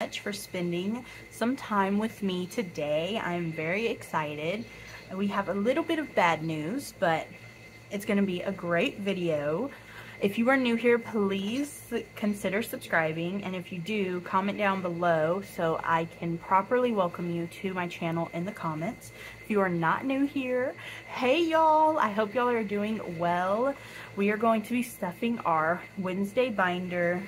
much for spending some time with me today. I'm very excited. We have a little bit of bad news, but it's going to be a great video. If you are new here, please consider subscribing. And if you do, comment down below so I can properly welcome you to my channel in the comments. If you are not new here, hey y'all, I hope y'all are doing well. We are going to be stuffing our Wednesday binder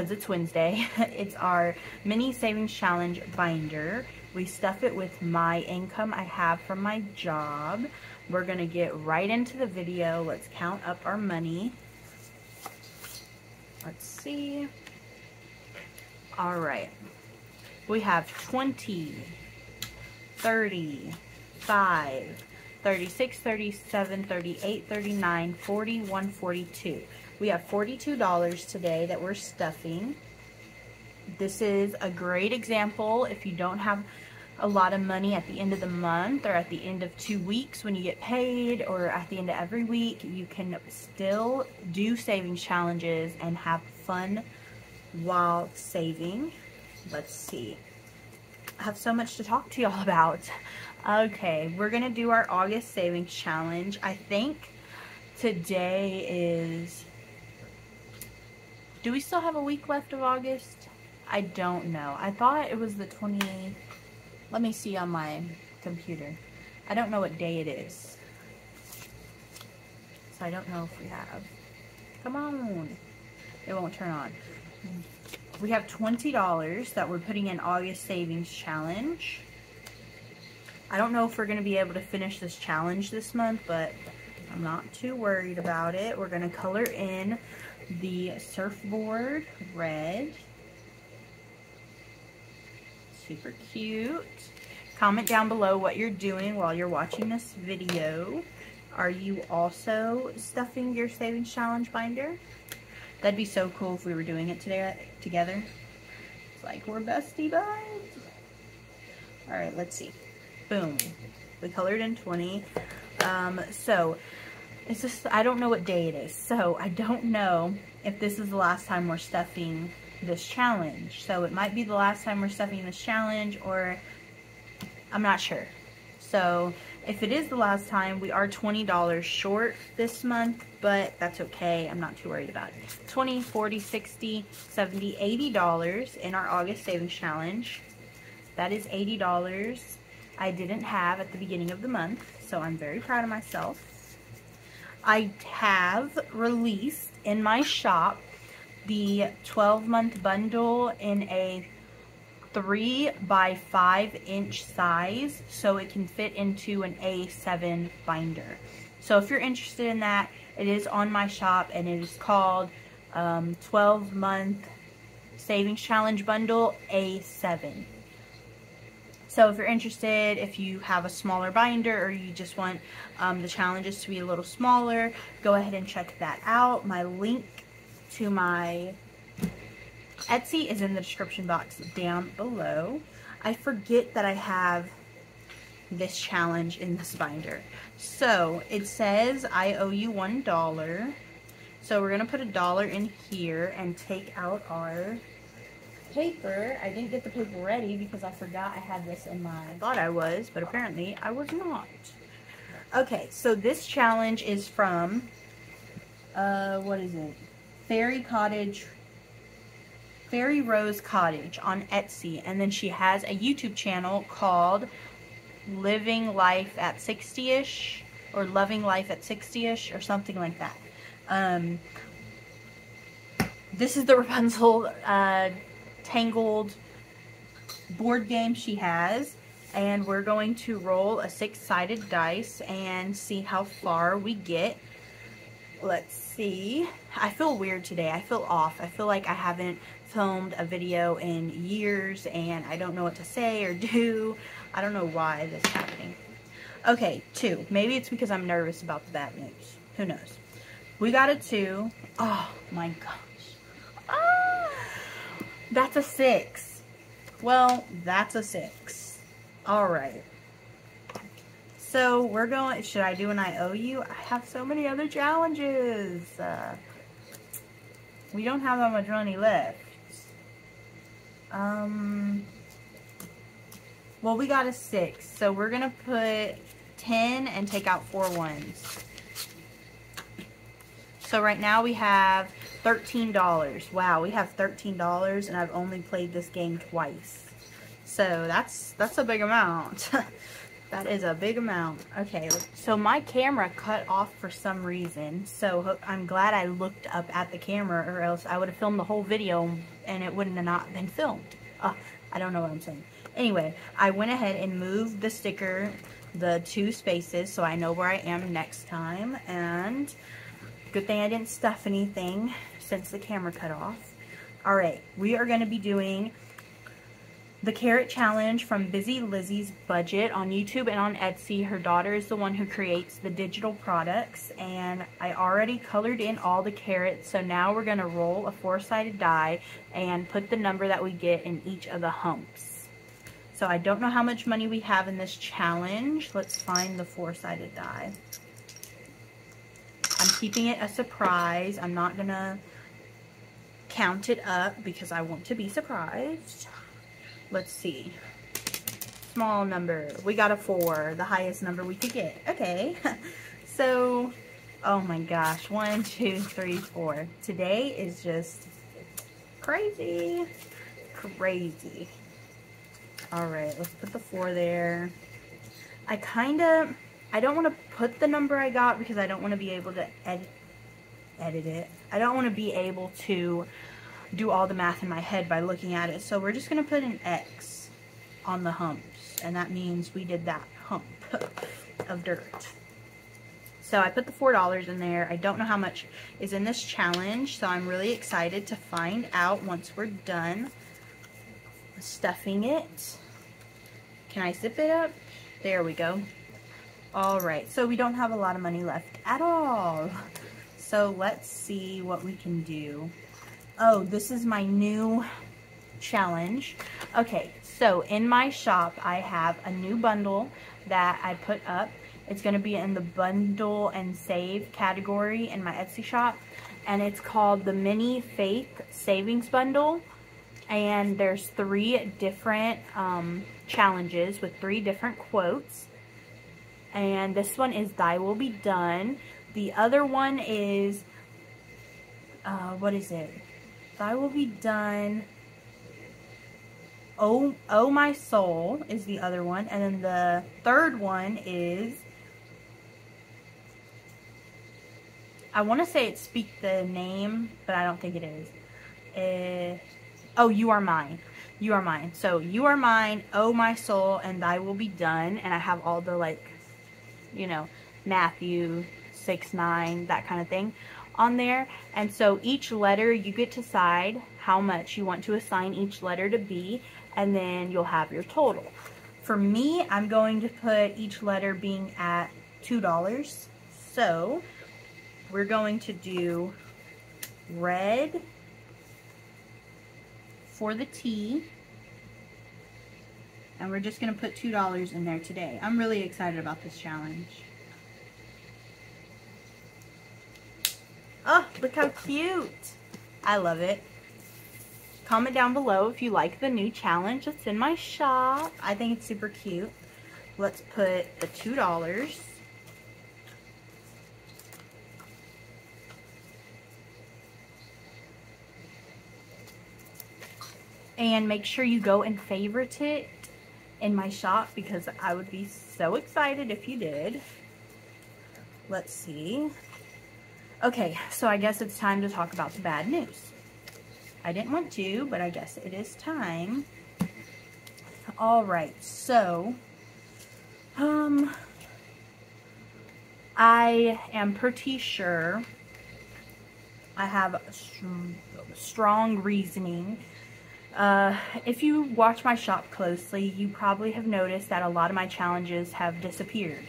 because it's Wednesday. it's our mini savings challenge binder. We stuff it with my income I have from my job. We're to get right into the video. Let's count up our money. Let's see. All right. We have 20, 30, 5, 36, 37, 38, 39, 41, 42. We have $42 today that we're stuffing. This is a great example if you don't have a lot of money at the end of the month or at the end of two weeks when you get paid or at the end of every week, you can still do savings challenges and have fun while saving. Let's see. I have so much to talk to y'all about. Okay, we're to do our August savings challenge. I think today is do we still have a week left of August? I don't know. I thought it was the 20... Let me see on my computer. I don't know what day it is. So I don't know if we have. Come on. It won't turn on. We have $20 that we're putting in August Savings Challenge. I don't know if we're going to be able to finish this challenge this month, but I'm not too worried about it. We're going to color in the surfboard red. Super cute. Comment down below what you're doing while you're watching this video. Are you also stuffing your savings challenge binder? That'd be so cool if we were doing it today together. It's like we're bestie buds. Alright, let's see. Boom. We colored in 20. Um, so, it's just, I don't know what day it is. So I don't know if this is the last time we're stuffing this challenge. So it might be the last time we're stuffing this challenge or I'm not sure. So if it is the last time, we are $20 short this month, but that's okay. I'm not too worried about it. 20, 40, 60, 70, $80 in our August savings challenge. That is $80 I didn't have at the beginning of the month, so I'm very proud of myself. I have released in my shop the 12 month bundle in a 3 by 5 inch size so it can fit into an A7 binder. So if you're interested in that, it is on my shop and it is called um, 12 month savings challenge bundle A7. So if you're interested, if you have a smaller binder or you just want um, the challenges to be a little smaller, go ahead and check that out. My link to my Etsy is in the description box down below. I forget that I have this challenge in this binder. So it says I owe you one dollar. So we're to put a dollar in here and take out our paper. I didn't get the paper ready because I forgot I had this in my... I thought I was, but apparently I was not. Okay, so this challenge is from, uh, what is it? Fairy Cottage, Fairy Rose Cottage on Etsy. And then she has a YouTube channel called Living Life at 60-ish or Loving Life at 60-ish or something like that. Um, this is the Rapunzel uh, Tangled board game she has. And we're going to roll a six-sided dice and see how far we get. Let's see. I feel weird today. I feel off. I feel like I haven't filmed a video in years and I don't know what to say or do. I don't know why this is happening. Okay, two. Maybe it's because I'm nervous about the bad news. Who knows? We got a two. Oh my gosh. That's a six. Well, that's a six. All right. So we're going, should I do an I owe you? I have so many other challenges. Uh, we don't have that much money left. Um, well, we got a six, so we're going to put 10 and take out four ones. So right now we have $13. Wow, we have $13 and I've only played this game twice. So that's that's a big amount. that is a big amount. Okay, so my camera cut off for some reason. So I'm glad I looked up at the camera or else I would have filmed the whole video and it wouldn't have not been filmed. Uh, I don't know what I'm saying. Anyway, I went ahead and moved the sticker the two spaces so I know where I am next time. And good thing I didn't stuff anything since the camera cut off. Alright, we are going to be doing the Carrot Challenge from Busy Lizzy's Budget on YouTube and on Etsy. Her daughter is the one who creates the digital products and I already colored in all the carrots so now we're going to roll a four-sided die and put the number that we get in each of the humps. So I don't know how much money we have in this challenge. Let's find the four-sided die. I'm keeping it a surprise. I'm not going to count it up because I want to be surprised. Let's see. Small number. We got a four. The highest number we could get. Okay. so, oh my gosh. One, two, three, four. Today is just crazy. Crazy. Alright, let's put the four there. I kind of, I don't want to put the number I got because I don't want to be able to edit, edit it. I don't want to be able to do all the math in my head by looking at it. So we're just going to put an X on the humps. And that means we did that hump of dirt. So I put the $4 in there. I don't know how much is in this challenge. So I'm really excited to find out once we're done stuffing it. Can I zip it up? There we go. All right, so we don't have a lot of money left at all. So let's see what we can do oh, this is my new challenge. Okay, so in my shop, I have a new bundle that I put up. It's going to be in the bundle and save category in my Etsy shop. And it's called the Mini Faith Savings Bundle. And there's three different um, challenges with three different quotes. And this one is Thy Will Be Done. The other one is, uh, what is it? Thy will be done. Oh, oh my soul is the other one. And then the third one is, I want to say it speak the name, but I don't think it is. Uh, oh, you are mine. You are mine. So you are mine, oh my soul, and thy will be done. And I have all the like, you know, Matthew 6, 9, that kind of thing on there. And so each letter, you get to decide how much you want to assign each letter to be, and then you'll have your total. For me, I'm going to put each letter being at $2. So we're going to do red for the T. And we're just going to put $2 in there today. I'm really excited about this challenge. Oh, look how cute. I love it. Comment down below if you like the new challenge that's in my shop. I think it's super cute. Let's put the $2. And make sure you go and favorite it in my shop because I would be so excited if you did. Let's see. Okay, so I guess it's time to talk about the bad news. I didn't want to, but I guess it is time. All right, so, um, I am pretty sure I have strong reasoning. Uh, if you watch my shop closely, you probably have noticed that a lot of my challenges have disappeared.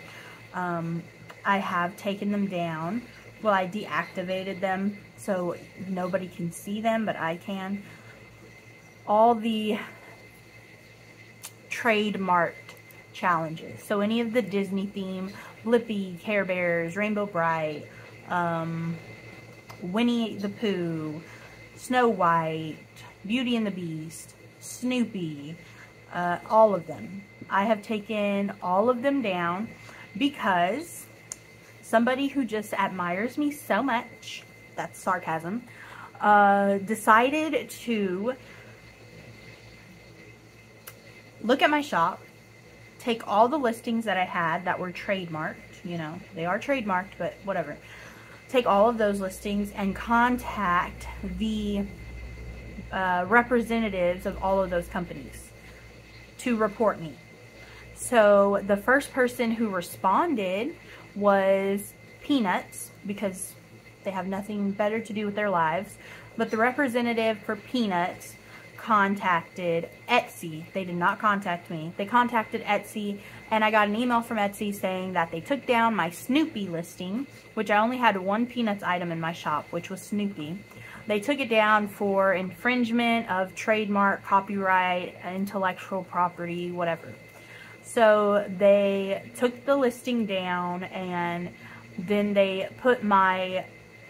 Um, I have taken them down well, I deactivated them so nobody can see them, but I can. All the trademarked challenges. So any of the Disney theme, Blippi, Care Bears, Rainbow Brite, um, Winnie the Pooh, Snow White, Beauty and the Beast, Snoopy, uh, all of them. I have taken all of them down because somebody who just admires me so much, that's sarcasm, uh, decided to look at my shop, take all the listings that I had that were trademarked, you know, they are trademarked, but whatever. Take all of those listings and contact the uh, representatives of all of those companies to report me. So the first person who responded was Peanuts because they have nothing better to do with their lives. But the representative for Peanuts contacted Etsy. They did not contact me. They contacted Etsy and I got an email from Etsy saying that they took down my Snoopy listing, which I only had one Peanuts item in my shop, which was Snoopy. They took it down for infringement of trademark, copyright, intellectual property, whatever. So they took the listing down and then they put my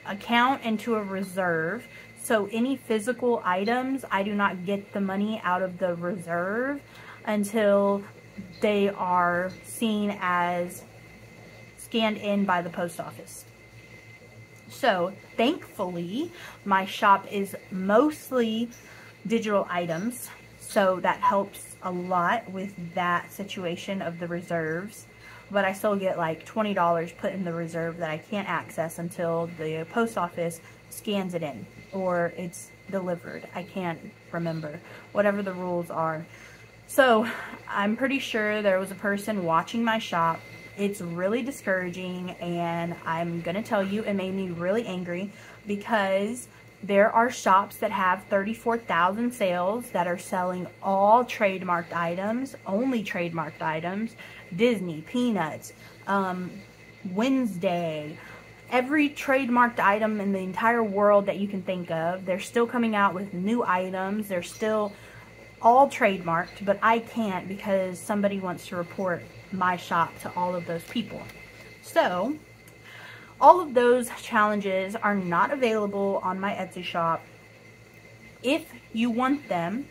account into a reserve so any physical items, I do not get the money out of the reserve until they are seen as scanned in by the post office. So thankfully, my shop is mostly digital items. So that helps a lot with that situation of the reserves. But I still get like $20 put in the reserve that I can't access until the post office scans it in or it's delivered. I can't remember. Whatever the rules are. So I'm pretty sure there was a person watching my shop. It's really discouraging and I'm going to tell you it made me really angry because there are shops that have 34,000 sales that are selling all trademarked items, only trademarked items, Disney, Peanuts, um, Wednesday, every trademarked item in the entire world that you can think of. They're still coming out with new items. They're still all trademarked, but I can't because somebody wants to report my shop to all of those people. So, all of those challenges are not available on my Etsy shop. If you want them,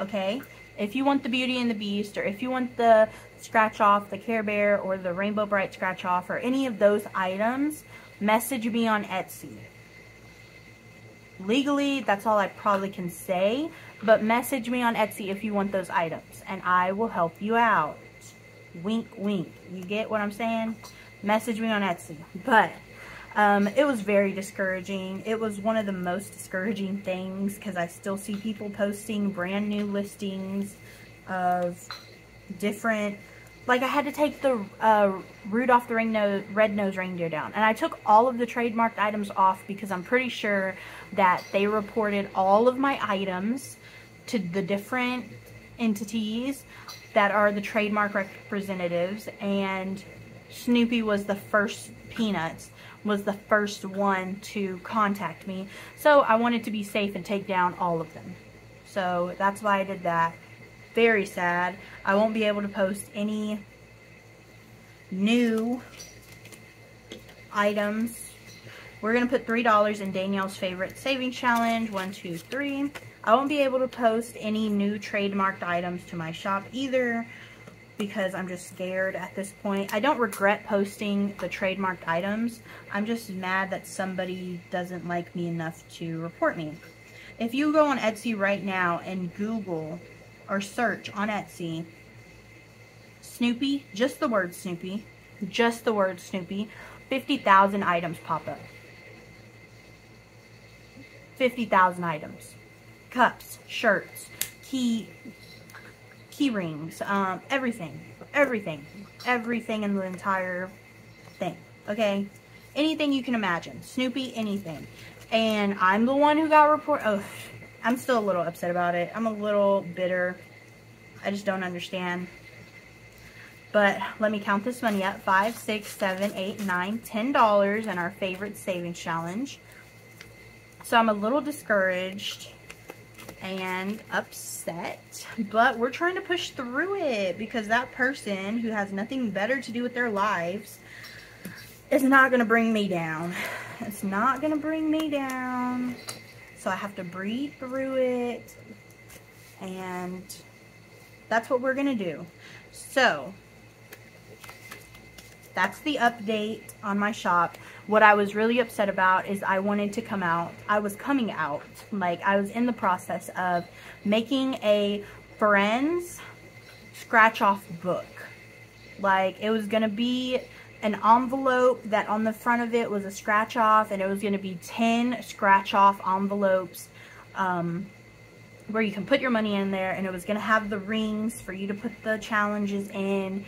okay, if you want the Beauty and the Beast, or if you want the scratch off, the Care Bear, or the Rainbow Brite scratch off, or any of those items, message me on Etsy. Legally, that's all I probably can say, but message me on Etsy if you want those items, and I will help you out. Wink, wink. You get what I'm saying? Message me on Etsy. But um, it was very discouraging. It was one of the most discouraging things because I still see people posting brand new listings of different like I had to take the uh, Rudolph the ring nose, red-nosed reindeer down. And I took all of the trademarked items off because I'm pretty sure that they reported all of my items to the different entities that are the trademark representatives. And Snoopy was the first, Peanuts was the first one to contact me. So I wanted to be safe and take down all of them. So that's why I did that very sad. I won't be able to post any new items. We're going to put $3 in Danielle's favorite savings challenge. One, two, three. I won't be able to post any new trademarked items to my shop either because I'm just scared at this point. I don't regret posting the trademarked items. I'm just mad that somebody doesn't like me enough to report me. If you go on Etsy right now and Google or search on Etsy Snoopy, just the word Snoopy, just the word Snoopy, 50,000 items pop up. 50,000 items. Cups, shirts, key, key rings, um, everything, everything, everything in the entire thing, okay? Anything you can imagine. Snoopy, anything. And I'm the one who got report. Oh, I'm still a little upset about it. I'm a little bitter. I just don't understand. But let me count this money up. Five, six, seven, eight, nine, ten dollars in our favorite savings challenge. So I'm a little discouraged and upset. But we're trying to push through it because that person who has nothing better to do with their lives is not going to bring me down. It's not going to bring me down. So I have to breathe through it. And that's what we're going to do. So, that's the update on my shop. What I was really upset about is I wanted to come out. I was coming out. Like, I was in the process of making a Friends scratch-off book. Like, it was going to be an envelope that on the front of it was a scratch off and it was going to be 10 scratch off envelopes um, where you can put your money in there and it was going to have the rings for you to put the challenges in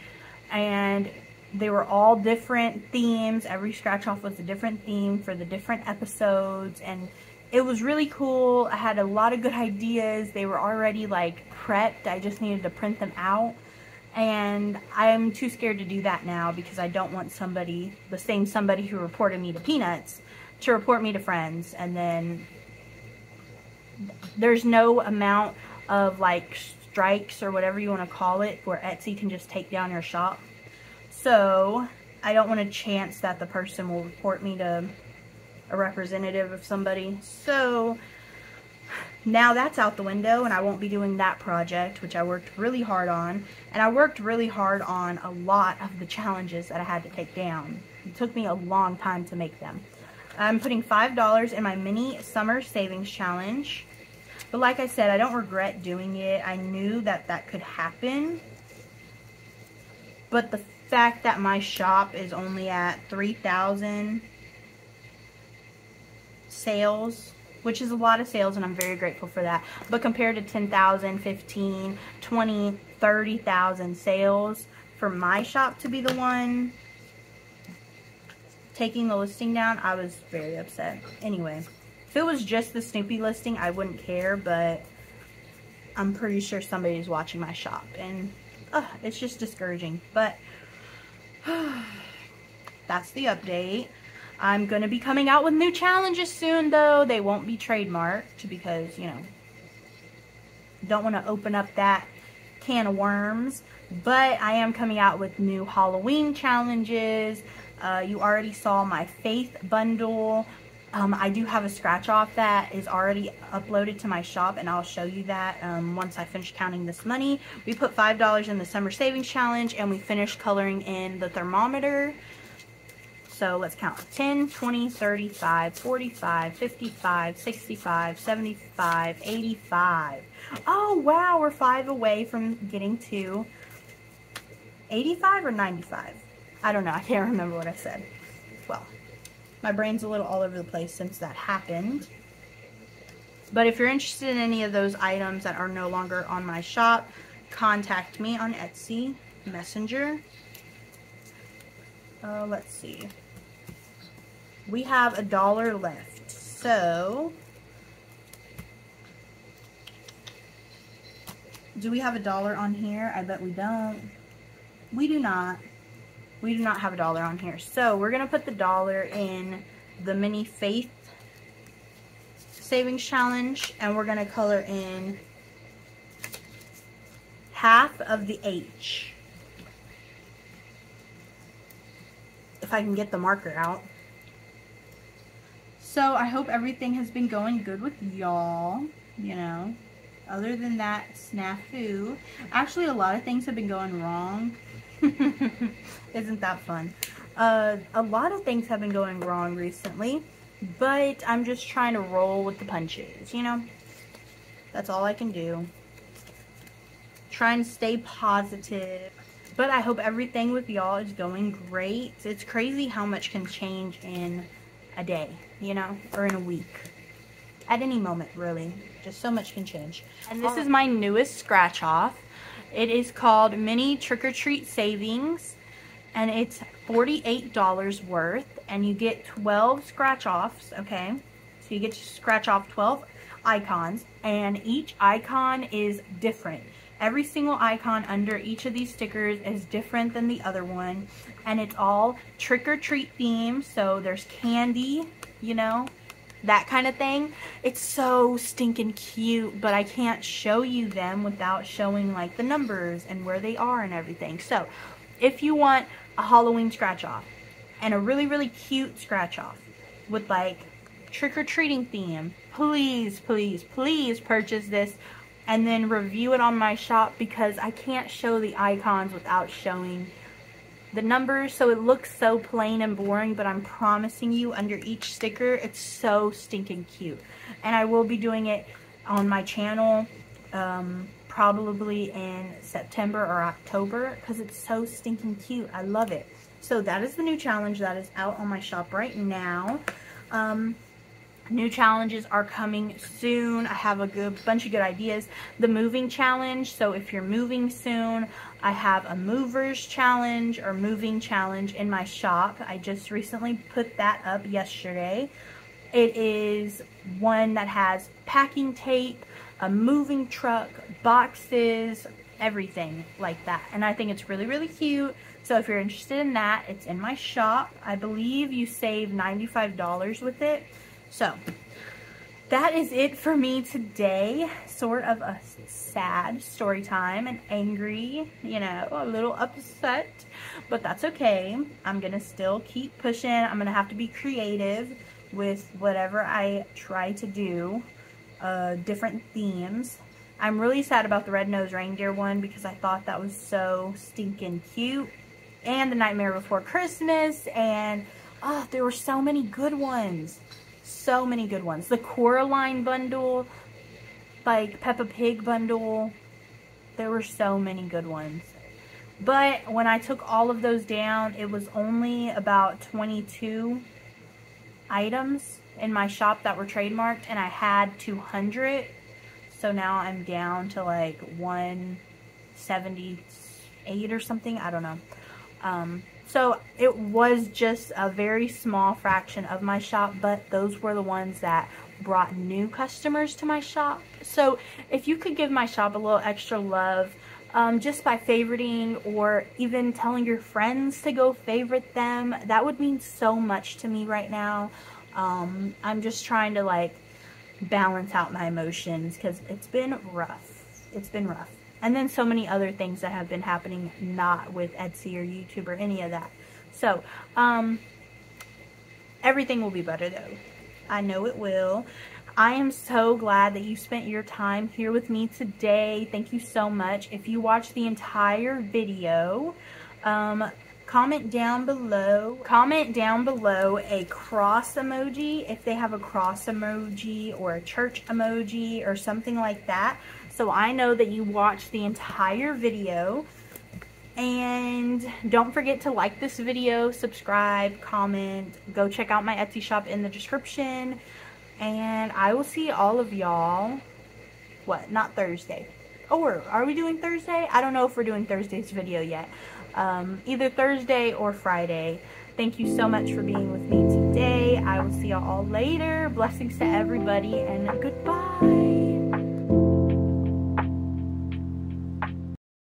and they were all different themes. Every scratch off was a different theme for the different episodes and it was really cool. I had a lot of good ideas. They were already like prepped. I just needed to print them out. And I'm too scared to do that now because I don't want somebody, the same somebody who reported me to Peanuts, to report me to friends. And then there's no amount of like strikes or whatever you want to call it where Etsy can just take down your shop. So I don't want a chance that the person will report me to a representative of somebody. So now that's out the window and I won't be doing that project, which I worked really hard on. And I worked really hard on a lot of the challenges that I had to take down. It took me a long time to make them. I'm putting $5 in my mini summer savings challenge. But like I said, I don't regret doing it. I knew that that could happen. But the fact that my shop is only at 3,000 sales which is a lot of sales and I'm very grateful for that. But compared to 10,000, 15, 20, 30,000 sales for my shop to be the one taking the listing down, I was very upset. Anyway, if it was just the Snoopy listing, I wouldn't care, but I'm pretty sure somebody's watching my shop and uh, it's just discouraging. But that's the update. I'm going to be coming out with new challenges soon, though. They won't be trademarked because, you know, don't want to open up that can of worms. But I am coming out with new Halloween challenges. Uh, you already saw my Faith bundle. Um, I do have a scratch off that is already uploaded to my shop and I'll show you that um, once I finish counting this money. We put $5 in the summer savings challenge and we finished coloring in the thermometer. So let's count 10, 20, 35, 45, 55, 65, 75, 85. Oh, wow, we're five away from getting to 85 or 95. I don't know. I can't remember what I said. My brain's a little all over the place since that happened. But if you're interested in any of those items that are no longer on my shop, contact me on Etsy Messenger. Uh, let's see we have a dollar left. So, do we have a dollar on here? I bet we don't. We do not. We do not have a dollar on here. So, we're going to put the dollar in the mini faith savings challenge and we're going to color in half of the H. If I can get the marker out. So I hope everything has been going good with y'all, you know. Other than that snafu. Actually, a lot of things have been going wrong. Isn't that fun? Uh, a lot of things have been going wrong recently. But I'm just trying to roll with the punches, you know. That's all I can do. Try and stay positive. But I hope everything with y'all is going great. It's crazy how much can change in a day you know, or in a week. At any moment, really. Just so much can change. And this is my newest scratch off. It is called Mini Trick or Treat Savings. And it's $48 worth. And you get 12 scratch offs, okay? So you get to scratch off 12 icons. And each icon is different. Every single icon under each of these stickers is different than the other one. And it's all trick or treat themed. So there's candy, you know, that kind of thing. It's so stinking cute, but I can't show you them without showing like the numbers and where they are and everything. So if you want a Halloween scratch off and a really, really cute scratch off with like trick-or-treating theme, please, please, please purchase this and then review it on my shop because I can't show the icons without showing the numbers so it looks so plain and boring but I'm promising you under each sticker it's so stinking cute. And I will be doing it on my channel um, probably in September or October because it's so stinking cute. I love it. So that is the new challenge that is out on my shop right now. Um, New challenges are coming soon. I have a good bunch of good ideas. The moving challenge. So if you're moving soon, I have a movers challenge or moving challenge in my shop. I just recently put that up yesterday. It is one that has packing tape, a moving truck, boxes, everything like that. And I think it's really, really cute. So if you're interested in that, it's in my shop. I believe you save $95 with it. So that is it for me today. Sort of a sad story time and angry, you know, a little upset, but that's okay. I'm going to still keep pushing. I'm going to have to be creative with whatever I try to do, uh, different themes. I'm really sad about the red-nosed reindeer one because I thought that was so stinking cute. And the Nightmare Before Christmas and, oh, there were so many good ones so many good ones. The Coraline bundle, like Peppa Pig bundle, there were so many good ones. But when I took all of those down, it was only about 22 items in my shop that were trademarked and I had 200. So now I'm down to like 178 or something. I don't know. Um, so it was just a very small fraction of my shop, but those were the ones that brought new customers to my shop. So if you could give my shop a little extra love, um, just by favoriting or even telling your friends to go favorite them, that would mean so much to me right now. Um, I'm just trying to like balance out my emotions because it's been rough. It's been rough. And then so many other things that have been happening not with Etsy or YouTube or any of that. So, um, everything will be better though. I know it will. I am so glad that you spent your time here with me today. Thank you so much. If you watched the entire video, um, comment down below comment down below a cross emoji if they have a cross emoji or a church emoji or something like that so I know that you watched the entire video and don't forget to like this video subscribe comment go check out my Etsy shop in the description and I will see all of y'all what not Thursday or are we doing Thursday I don't know if we're doing Thursday's video yet um, either Thursday or Friday. Thank you so much for being with me today. I will see you all all later. Blessings to everybody and goodbye.